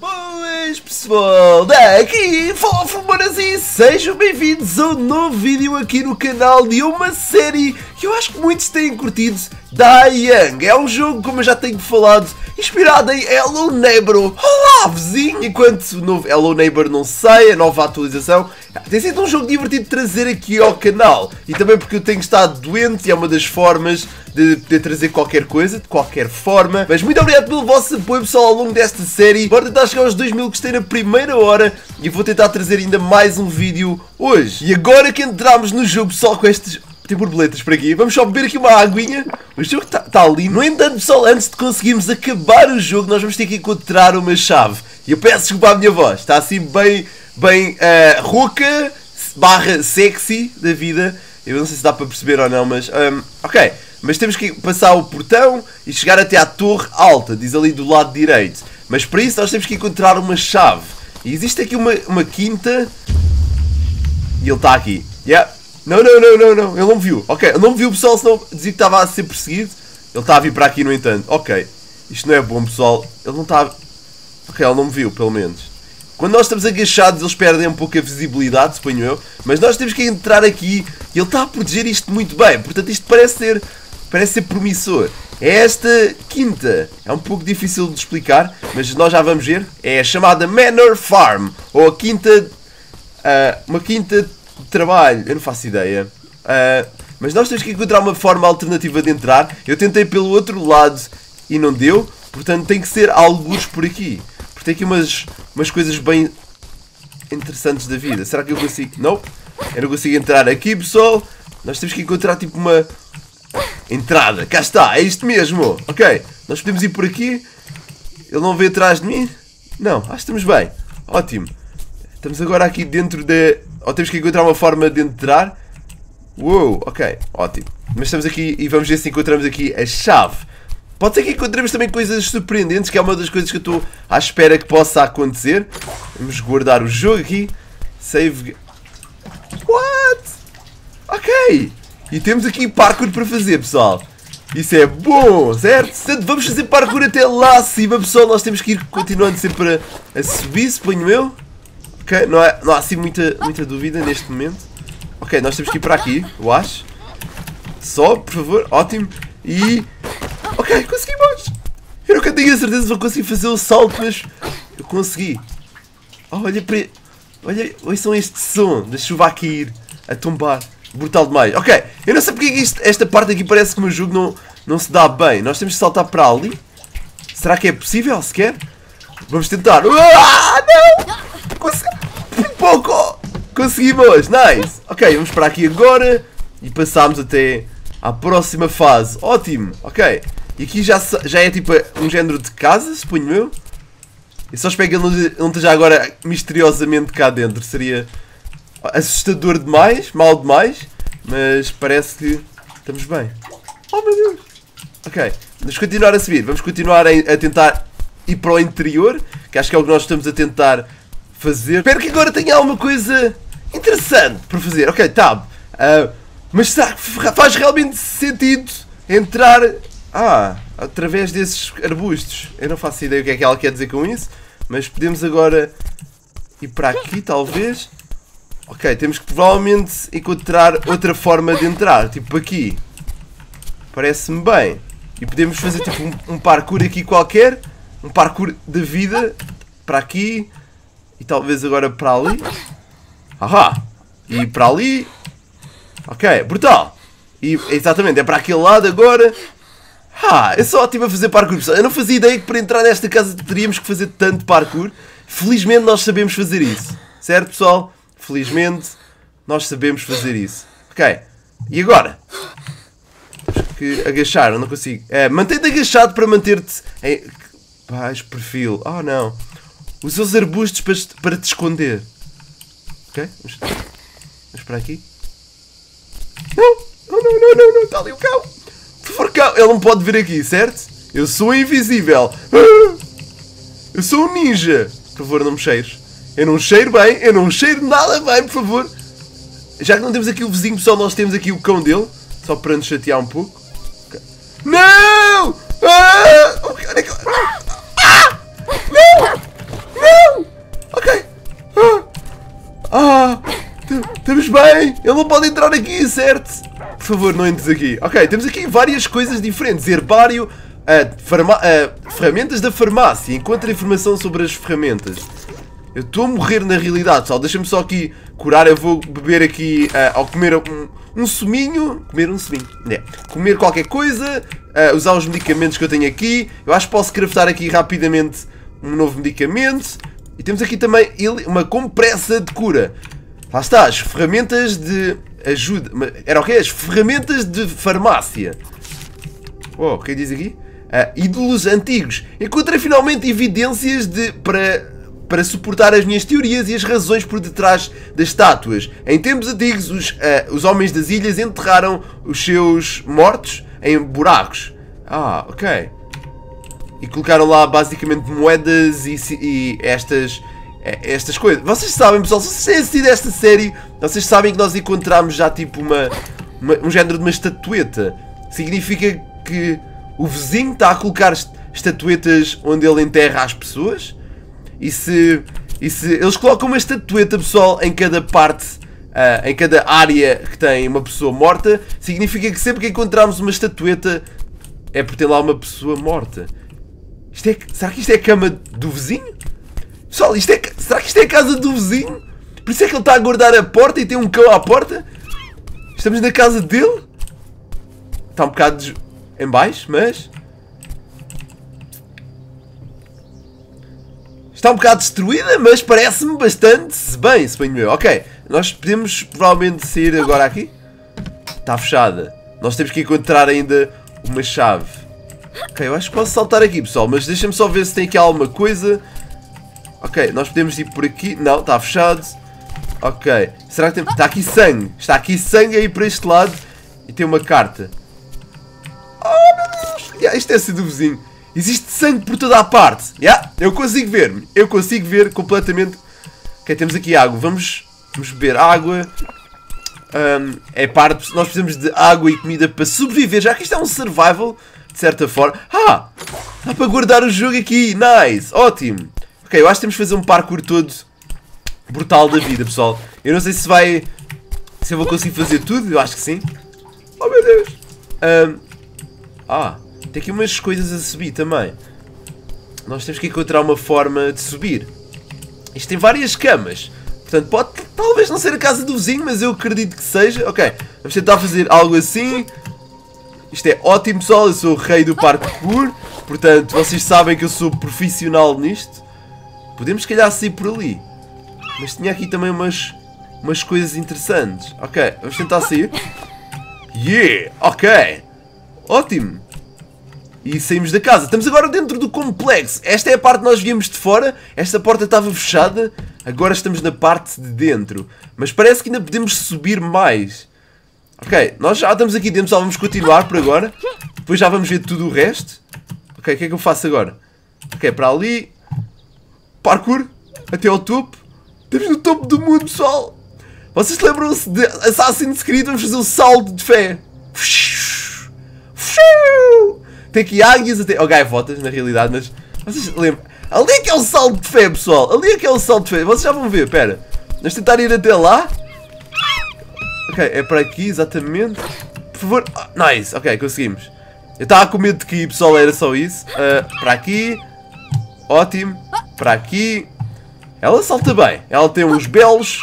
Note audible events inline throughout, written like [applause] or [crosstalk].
Boas pessoal, daqui Fumaras e sejam bem-vindos a um novo vídeo aqui no canal de uma série que eu acho que muitos têm curtido, da Young. É um jogo, como eu já tenho falado, inspirado em Hello Neighbor. Olá vizinho! Enquanto o novo Hello Neighbor não sai, a nova atualização, tem sido um jogo divertido de trazer aqui ao canal. E também porque eu tenho estado doente e é uma das formas de poder trazer qualquer coisa, de qualquer forma. Mas muito obrigado pelo vosso apoio pessoal ao longo desta série. Bora tentar chegar aos 2000 que na primeira hora e vou tentar trazer ainda mais um vídeo hoje. E agora que entramos no jogo pessoal com estes tem borboletas por aqui. Vamos só beber aqui uma aguinha. O jogo está tá ali. No entanto, pessoal, antes de conseguirmos acabar o jogo, nós vamos ter que encontrar uma chave. E eu peço desculpa à minha voz. Está assim bem, bem uh, rouca, barra sexy da vida. Eu não sei se dá para perceber ou não, mas... Um, ok. Mas temos que passar o portão e chegar até à torre alta. Diz ali do lado direito. Mas para isso nós temos que encontrar uma chave. E existe aqui uma, uma quinta... E ele está aqui. Yeah. Não, não, não, não, não. Ele não me viu. Ok, ele não me viu, pessoal, senão dizia que estava a ser perseguido. Ele está a vir para aqui, no entanto. Ok. Isto não é bom, pessoal. Ele não está... Ok, ele não me viu, pelo menos. Quando nós estamos agachados, eles perdem um pouco a visibilidade, suponho eu. Mas nós temos que entrar aqui e ele está a proteger isto muito bem. Portanto, isto parece ser, parece ser promissor. É esta quinta. É um pouco difícil de explicar, mas nós já vamos ver. É a chamada Manor Farm. Ou a quinta... Uh, uma quinta trabalho, eu não faço ideia. Uh, mas nós temos que encontrar uma forma alternativa de entrar. Eu tentei pelo outro lado e não deu. Portanto, tem que ser alguns por aqui. Porque tem aqui umas, umas coisas bem interessantes da vida. Será que eu consigo? Não. Eu não consigo entrar aqui, pessoal. Nós temos que encontrar tipo uma entrada. Cá está, é isto mesmo. Ok, nós podemos ir por aqui. Ele não veio atrás de mim? Não, acho que estamos bem. Ótimo. Estamos agora aqui dentro da ou temos que encontrar uma forma de entrar. Uou, ok, ótimo. Mas estamos aqui e vamos ver se encontramos aqui a chave. Pode ser que encontremos também coisas surpreendentes, que é uma das coisas que eu estou à espera que possa acontecer. Vamos guardar o jogo aqui. Save. What? Ok. E temos aqui parkour para fazer, pessoal. Isso é bom, certo? Portanto, vamos fazer parkour até lá acima, pessoal. Nós temos que ir continuando sempre a, a subir, suponho eu. Ok, não, é, não há assim muita, muita dúvida neste momento. Ok, nós temos que ir para aqui, eu acho. Só, por favor, ótimo. E... Ok, conseguimos! Eu nunca tenho a certeza se vou conseguir fazer o salto, mas eu consegui. Oh, olha para... Olha, ouçam este som da chuva aqui ir a tombar. Brutal demais. Ok, eu não sei porque é isto, esta parte aqui parece que o meu jogo não, não se dá bem. Nós temos que saltar para ali. Será que é possível sequer? Vamos tentar. Ah, não! Consegui pouco! Conseguimos! Nice! Ok, vamos para aqui agora e passamos até à próxima fase. Ótimo! Ok. E aqui já, já é tipo um género de casa, suponho eu. Eu só espero que ele não esteja agora misteriosamente cá dentro. Seria assustador demais, mal demais, mas parece que estamos bem. Oh meu Deus! Ok, vamos continuar a subir. Vamos continuar a, a tentar ir para o interior, que acho que é o que nós estamos a tentar fazer. Espero que agora tenha alguma coisa interessante para fazer. Ok, tá. Uh, mas será que faz realmente sentido entrar ah, através desses arbustos? Eu não faço ideia o que é que ela quer dizer com isso. Mas podemos agora ir para aqui, talvez. Ok, temos que provavelmente encontrar outra forma de entrar. Tipo aqui. Parece-me bem. E podemos fazer tipo um, um parkour aqui qualquer. Um parkour de vida. Para aqui. E talvez agora para ali. Ahá! E para ali. Ok, brutal! E exatamente, é para aquele lado agora. Ah, é só ótimo a fazer parkour. Eu não fazia ideia que para entrar nesta casa teríamos que fazer tanto parkour. Felizmente nós sabemos fazer isso. Certo, pessoal? Felizmente nós sabemos fazer isso. Ok. E agora? Temos que agachar, eu não consigo. É, mantém-te agachado para manter-te baixo perfil. Oh não. Usa os arbustos para, para te esconder. Ok? Vamos, vamos para aqui. Não! Não, não, não, não, não! Está ali o cão! Por favor, cão! Ele não pode vir aqui, certo? Eu sou invisível! Eu sou um ninja! Por favor, não me cheires. Eu não cheiro bem, eu não cheiro nada bem, por favor. Já que não temos aqui o vizinho, pessoal, nós temos aqui o cão dele. Só para nos chatear um pouco. Não! Estamos bem! Ele não pode entrar aqui, certo? Por favor, não entres aqui. Ok, temos aqui várias coisas diferentes. Herbário, uh, uh, ferramentas da farmácia. Encontra informação sobre as ferramentas. Eu estou a morrer na realidade, pessoal. Deixa-me só aqui curar. Eu vou beber aqui uh, ao comer um, um suminho. Comer um suminho. É. Comer qualquer coisa. Uh, usar os medicamentos que eu tenho aqui. Eu acho que posso craftar aqui rapidamente um novo medicamento. E temos aqui também uma compressa de cura. Lá está, as ferramentas de ajuda. Era o quê? As ferramentas de farmácia. Oh, o que diz aqui? Uh, ídolos antigos. Encontrei finalmente evidências de, para para suportar as minhas teorias e as razões por detrás das estátuas. Em tempos antigos, os, uh, os homens das ilhas enterraram os seus mortos em buracos. Ah, ok. E colocaram lá basicamente moedas e, e estas, estas coisas. Vocês sabem, pessoal, se vocês têm assistido esta série, vocês sabem que nós encontramos já tipo uma, uma um género de uma estatueta. Significa que o vizinho está a colocar estatuetas onde ele enterra as pessoas? E se, e se eles colocam uma estatueta pessoal em cada parte, uh, em cada área que tem uma pessoa morta, significa que sempre que encontrarmos uma estatueta é porque tem lá uma pessoa morta. Isto é, será que isto é a cama do vizinho? Pessoal, isto é, será que isto é a casa do vizinho? Por isso é que ele está a guardar a porta e tem um cão à porta? Estamos na casa dele? Está um bocado em baixo, mas... Está um bocado destruída, mas parece-me bastante bem, se bem meu. Ok, nós podemos provavelmente sair agora aqui. Está fechada. Nós temos que encontrar ainda uma chave. Ok, eu acho que posso saltar aqui, pessoal, mas deixa-me só ver se tem aqui alguma coisa. Ok, nós podemos ir por aqui. Não, está fechado. Ok, será que tem... Está aqui sangue. Está aqui sangue aí para este lado. E tem uma carta. Oh, meu Deus! Yeah, isto é ser do vizinho. Existe sangue por toda a parte. Yeah, eu consigo ver. Eu consigo ver completamente. Ok, temos aqui água. Vamos, vamos beber água. Um, é parte. Nós precisamos de água e comida para sobreviver. Já que isto é um survival, de certa forma. Ah! Dá para guardar o jogo aqui. Nice! Ótimo! Ok, eu acho que temos que fazer um parkour todo brutal da vida, pessoal. Eu não sei se vai. Se eu vou conseguir fazer tudo. Eu acho que sim. Oh meu Deus! Um, ah! Tem aqui umas coisas a subir também. Nós temos que encontrar uma forma de subir. Isto tem várias camas. Portanto, pode talvez não ser a casa do vizinho, mas eu acredito que seja. Ok, vamos tentar fazer algo assim. Isto é ótimo, pessoal. Eu sou o rei do parkour. Portanto, vocês sabem que eu sou profissional nisto. Podemos, se calhar, sair por ali. Mas tinha aqui também umas, umas coisas interessantes. Ok, vamos tentar sair. Yeah! Ok! Ótimo! e saímos da casa. Estamos agora dentro do complexo. Esta é a parte que nós viemos de fora. Esta porta estava fechada. Agora estamos na parte de dentro. Mas parece que ainda podemos subir mais. Ok, nós já estamos aqui dentro, só vamos continuar por agora. Depois já vamos ver tudo o resto. Ok, o que é que eu faço agora? Ok, para ali. Parkour. Até ao topo. Estamos no topo do mundo, pessoal. Vocês lembram-se de Assassin's Creed? Vamos fazer um salto de fé. Tem aqui águias até. Ou gaivotas, na realidade, mas. Vocês lembram? Ali é que é o salto de fé, pessoal. Ali é que é o salto de fé. Vocês já vão ver, pera. Vamos tentar ir até lá. Ok, é para aqui, exatamente. Por favor. Oh, nice, ok, conseguimos. Eu estava com medo de que, pessoal, era só isso. Uh, para aqui. Ótimo. Para aqui. Ela salta bem. Ela tem uns belos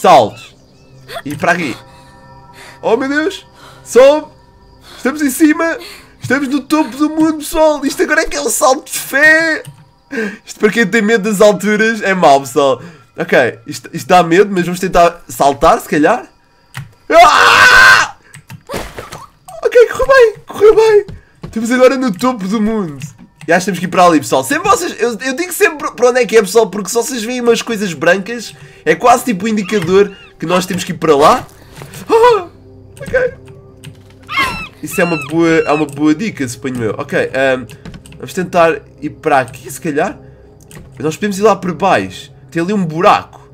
saltos. E para aqui. Oh, meu Deus. Sobe. Estamos em cima. Estamos no topo do mundo, pessoal. Isto agora é que é um salto de fé. Isto para quem tem medo das alturas é mau, pessoal. Ok, isto, isto dá medo, mas vamos tentar saltar, se calhar. Ah! Ok, correu bem, correu bem. Estamos agora no topo do mundo. E acho que temos que ir para ali, pessoal. Sempre vocês. Eu, eu digo sempre para onde é que é, pessoal, porque se vocês veem umas coisas brancas, é quase tipo o um indicador que nós temos que ir para lá. Ah, [laughs] ok. Isso é uma boa, é uma boa dica, suponho eu. Ok, um, vamos tentar ir para aqui, se calhar. Nós podemos ir lá para baixo. Tem ali um buraco.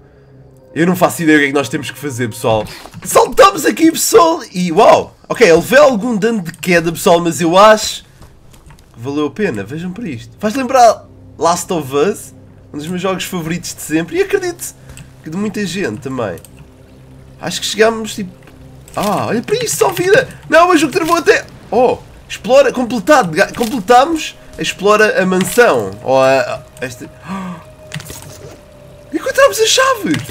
Eu não faço ideia o que é que nós temos que fazer, pessoal. Saltamos aqui, pessoal, e uau! Ok, ele vê algum dano de queda, pessoal, mas eu acho valeu a pena. Vejam para isto. Faz lembrar Last of Us, um dos meus jogos favoritos de sempre, e acredito que de muita gente também. Acho que chegamos tipo. Ah, olha para isto, só vida! Não, mas o que travou até. Oh! Explora, completado! Completamos, explora a mansão. Ou a. Esta. [gasps] Encontramos as chaves!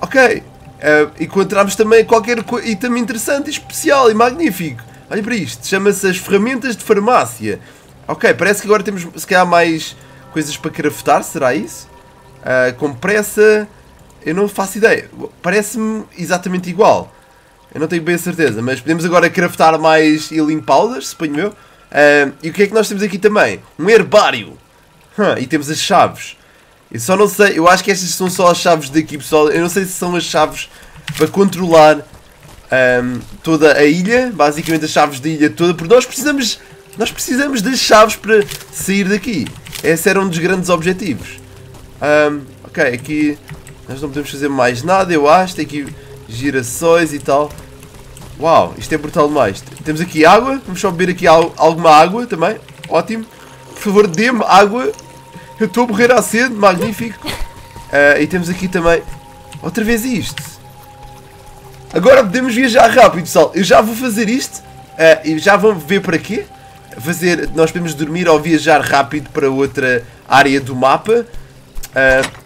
Ok. Uh, encontramos também qualquer item interessante, especial e magnífico. Olha para isto, chama-se as ferramentas de farmácia. Ok, parece que agora temos se calhar mais coisas para craftar, será isso? Uh, compressa, eu não faço ideia. Parece-me exatamente igual. Eu não tenho bem a certeza, mas podemos agora craftar mais healing powders, suponho eu. Uh, e o que é que nós temos aqui também? Um herbário. Huh, e temos as chaves. Eu só não sei, eu acho que estas são só as chaves daqui, pessoal. Eu não sei se são as chaves para controlar um, toda a ilha, basicamente as chaves da ilha toda, porque nós precisamos, nós precisamos das chaves para sair daqui. Esse era um dos grandes objetivos. Um, ok, aqui nós não podemos fazer mais nada, eu acho. Tem aqui girassóis e tal. Uau, isto é brutal demais. Temos aqui água, vamos só beber aqui alguma água também. Ótimo. Por favor, dê-me água eu estou a morrer à sede, magnífico. Uh, [laughs] e temos aqui também outra vez isto. Agora podemos viajar rápido, pessoal. Eu já vou fazer isto. Uh, e já vão ver para quê? Fazer, nós podemos dormir ou viajar rápido para outra área do mapa. Uh,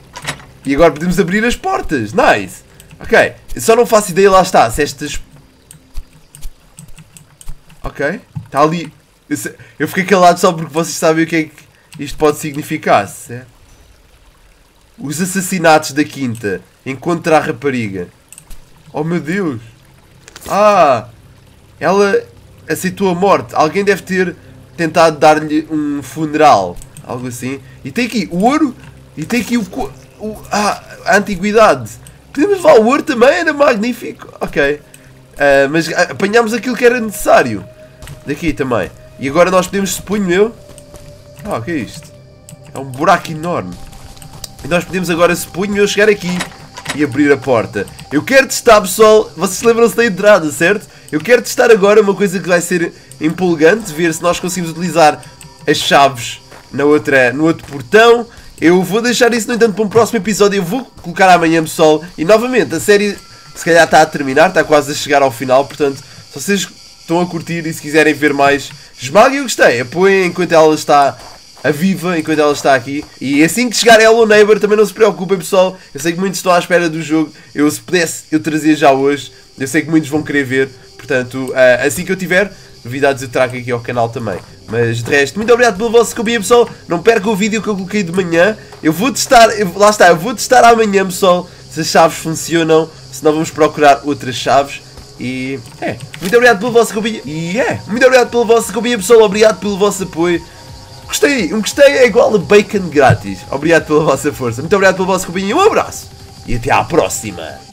e agora podemos abrir as portas. Nice. Ok. só não faço ideia, lá está. Se estas... Ok. Está ali... Eu fiquei calado só porque vocês sabem o que é que isto pode significar, certo? Os assassinatos da quinta. Encontra a rapariga. Oh meu Deus. Ah! Ela aceitou a morte. Alguém deve ter tentado dar-lhe um funeral. Algo assim. E tem aqui o ouro. E tem aqui o... o ah, a antiguidade. Podemos levar o ouro também? Era magnífico. Ok. Uh, mas apanhámos aquilo que era necessário. Daqui também. E agora nós podemos, suponho eu... Ah, o que é isto? É um buraco enorme. E nós podemos agora, suponho eu, chegar aqui e abrir a porta. Eu quero testar, pessoal. Vocês lembram-se da entrada, certo? Eu quero testar agora uma coisa que vai ser empolgante. Ver se nós conseguimos utilizar as chaves na outra, no outro portão. Eu vou deixar isso, no entanto, para um próximo episódio. Eu vou colocar amanhã, pessoal. E novamente, a série se calhar está a terminar, está quase a chegar ao final. Portanto, se vocês estão a curtir e se quiserem ver mais, esmaguem o gostei. Apoiem enquanto ela está a viva enquanto ela está aqui. E assim que chegar Hello Neighbor, também não se preocupem, pessoal. Eu sei que muitos estão à espera do jogo. Eu, se pudesse, eu trazia já hoje. Eu sei que muitos vão querer ver. Portanto, uh, assim que eu tiver, novidades eu trago aqui ao canal também. Mas de resto, muito obrigado pelo vosso companhia, pessoal. Não percam o vídeo que eu coloquei de manhã. Eu vou testar, eu, lá está, eu vou testar amanhã, pessoal, se as chaves funcionam. Se não, vamos procurar outras chaves. E é, muito obrigado pelo vosso companhia. E é, muito obrigado pelo vosso companhia, pessoal. Obrigado pelo vosso apoio. Gostei, um gostei é igual a bacon grátis. Obrigado pela vossa força, muito obrigado pela vossa companhia, um abraço e até à próxima.